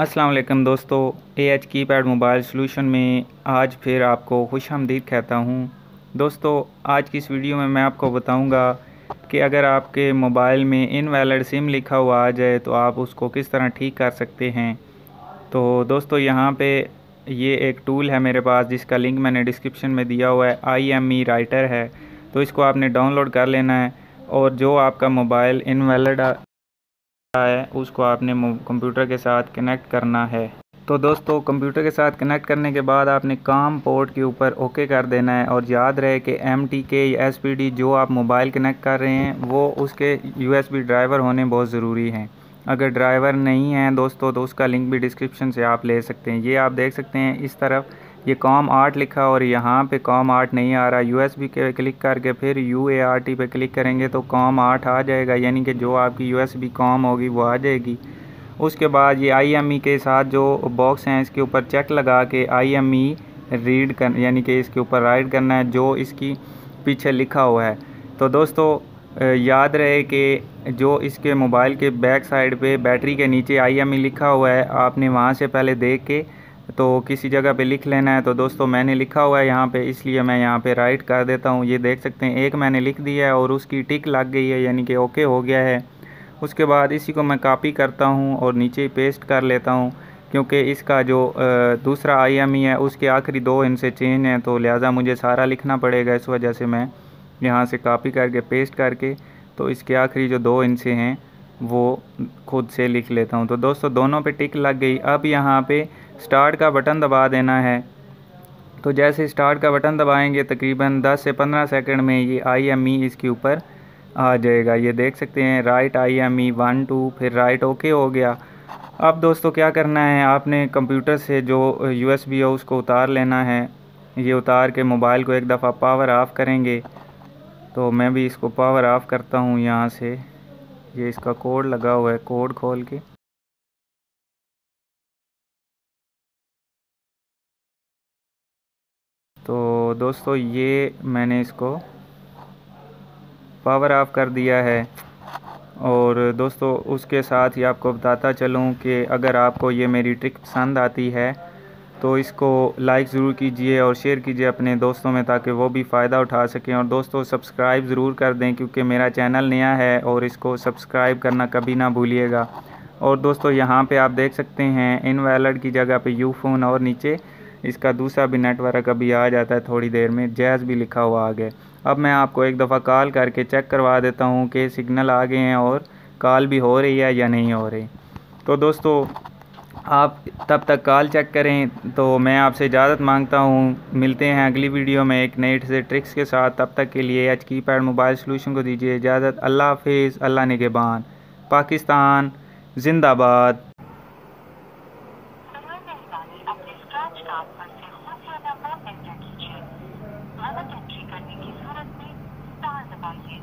अस्सलाम वालेकुम दोस्तों A H key pad mobile solution में आज फिर आपको खुश आमदीद कहता हूँ। दोस्तों, आज की इस वीडियो में मैं आपको बताऊँगा कि अगर आपके मोबाइल में इनवैलिड सिम लिखा हुआ आ जाए तो आप उसको किस तरह ठीक कर सकते हैं। तो दोस्तों, यहाँ पे ये एक टूल है मेरे पास, जिसका लिंक मैंने डिस्क्रिप्शन में दिया हुआ है आई एम ई राइटर है। तो इसको आपने डाउनलोड कर लेना है और जो आपका मोबाइल इनवैलिड है, उसको आपने कंप्यूटर के साथ कनेक्ट करना है। तो दोस्तों, कंप्यूटर के साथ कनेक्ट करने के बाद आपने काम पोर्ट के ऊपर ओके कर देना है और याद रहे कि एम टी के या एस पी डी जो आप मोबाइल कनेक्ट कर रहे हैं, वो उसके यू एस बी ड्राइवर होने बहुत ज़रूरी हैं। अगर ड्राइवर नहीं है दोस्तों तो उसका लिंक भी डिस्क्रिप्शन से आप ले सकते हैं। ये आप देख सकते हैं, इस तरफ़ ये कॉम आर्ट लिखा और यहाँ पे कॉम आर्ट नहीं आ रहा। यू एस बी के क्लिक करके फिर यू ए आर टी पे क्लिक करेंगे तो कॉम आर्ट आ जाएगा। यानी कि जो आपकी यू एस बी कॉम होगी वो आ जाएगी। उसके बाद ये आई एम ई के साथ जो बॉक्स हैं, इसके ऊपर चेक लगा के आई एम ई रीड कर, यानी कि इसके ऊपर राइट करना है जो इसकी पीछे लिखा हुआ है। तो दोस्तों याद रहे कि जो इसके मोबाइल के बैक साइड पे बैटरी के नीचे आई एम ई लिखा हुआ है, आपने वहाँ से पहले देख के तो किसी जगह पे लिख लेना है। तो दोस्तों, मैंने लिखा हुआ है यहाँ पे, इसलिए मैं यहाँ पे राइट कर देता हूँ। ये देख सकते हैं, एक मैंने लिख दिया है और उसकी टिक लग गई है, यानी कि ओके हो गया है। उसके बाद इसी को मैं कॉपी करता हूँ और नीचे पेस्ट कर लेता हूँ, क्योंकि इसका जो दूसरा आई एम ई है, उसके आखिरी दो इनसे चेंज हैं तो लिहाजा मुझे सारा लिखना पड़ेगा। इस वजह से मैं यहाँ से कॉपी करके पेस्ट करके तो इसके आखिरी जो दो इनसे हैं, वो खुद से लिख लेता हूँ। तो दोस्तों, दोनों पे टिक लग गई। अब यहाँ पे स्टार्ट का बटन दबा देना है। तो जैसे स्टार्ट का बटन दबाएँगे, तकरीबन 10 से 15 सेकंड में ये आई एम ई इसके ऊपर आ जाएगा। ये देख सकते हैं right I M E one two फिर राइट ओके हो गया। अब दोस्तों क्या करना है? आपने कंप्यूटर से जो यू एस बी है, उसको उतार लेना है। ये उतार के मोबाइल को एक दफ़ा पावर ऑफ़ करेंगे। तो मैं भी इसको पावर ऑफ़ करता हूँ यहाँ से। ये इसका कोड लगा हुआ है कोड खोल के। तो दोस्तों, ये मैंने इसको पावर ऑफ़ कर दिया है। और दोस्तों, उसके साथ ही आपको बताता चलूँ कि अगर आपको ये मेरी ट्रिक पसंद आती है तो इसको लाइक ज़रूर कीजिए और शेयर कीजिए अपने दोस्तों में ताकि वो भी फ़ायदा उठा सकें। और दोस्तों सब्सक्राइब ज़रूर कर दें क्योंकि मेरा चैनल नया है और इसको सब्सक्राइब करना कभी ना भूलिएगा। और दोस्तों, यहाँ पे आप देख सकते हैं इन वैलड की जगह पे यू फ़ोन और नीचे इसका दूसरा भी नेटवर्क अभी आ जाता है थोड़ी देर में जैज़ भी लिखा हुआ आ गया अब मैं आपको एक दफ़ा कॉल करके चेक करवा देता हूँ कि सिग्नल आ गए हैं और कॉल भी हो रही है या नहीं हो रही। तो दोस्तों, आप तब तक कॉल चेक करें। तो मैं आपसे इजाज़त माँगता हूँ। मिलते हैं अगली वीडियो में एक नई से ट्रिक्स के साथ। तब तक के लिए एच की पैड मोबाइल सोल्यूशन को दीजिए इजाज़त। अल्लाह हाफिज़, अल्लाह निगेबान पाकिस्तान, जिंदाबाद। स्टाफ पर से खुफिया नंबर एंटर कीजिए मदद एंट्री करने की सूरत में स्टार दबाइए